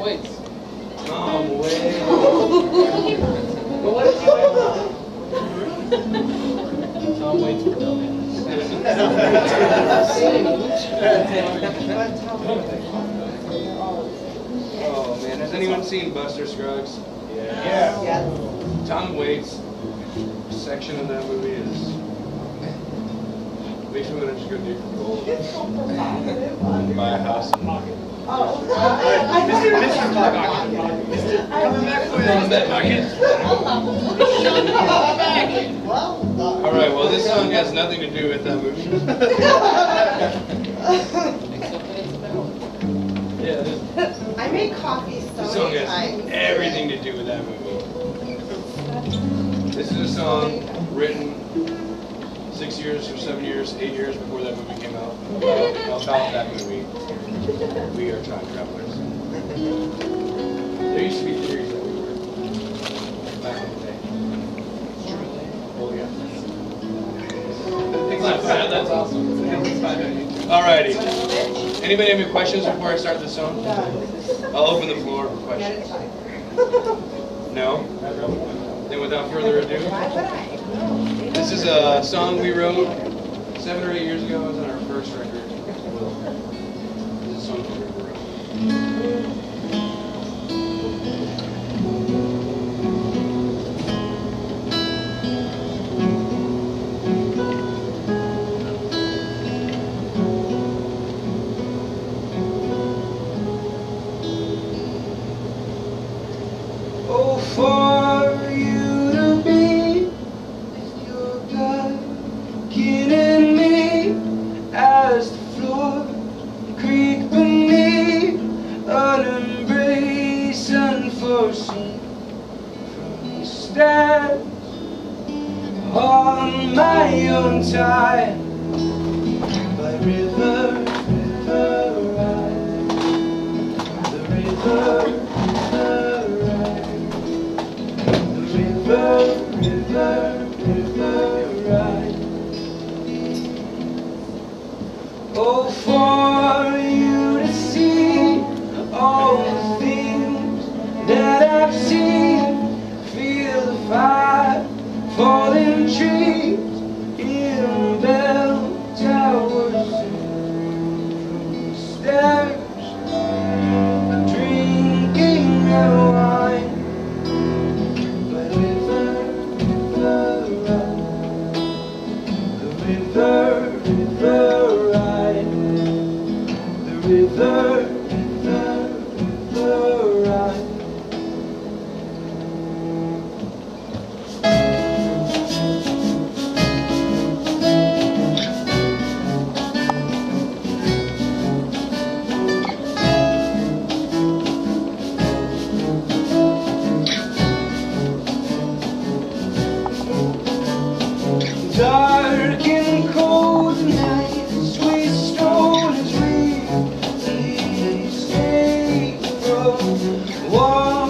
Tom Waits. Tom Waits. But what if you Tom Waits for Oh man, has anyone seen Buster Scruggs? Yeah. Yeah. Tom Waits section of that movie is makes me want to just go dig for gold. Buy a house. and- Oh. Mr. Coming back for that bucket. Well done. All right, well this song has nothing to do with that movie. Yeah, this, I made coffee so this song has everything to do with that movie. This is a song written six years or seven years, eight years before that movie came out. About, about that movie. We are time travelers. There used to be theories that we were back in the day. Oh yeah. It's not bad, that's awesome. It's fine on YouTube. Alrighty. Anybody have any questions before I start this song? I'll open the floor for questions. No? Then without further ado, this is a song we wrote seven or eight years ago. It was on our first record. This is a song River Oh, for from the stairs on my own time by river, river Rhine, the river, river Rhine. The river, river, river Rhine. Oh, for you to see all the fire, falling trees, in the bell towers the stairs, drinking their wine. But river, river Rhine, the river, river Rhine, the river, from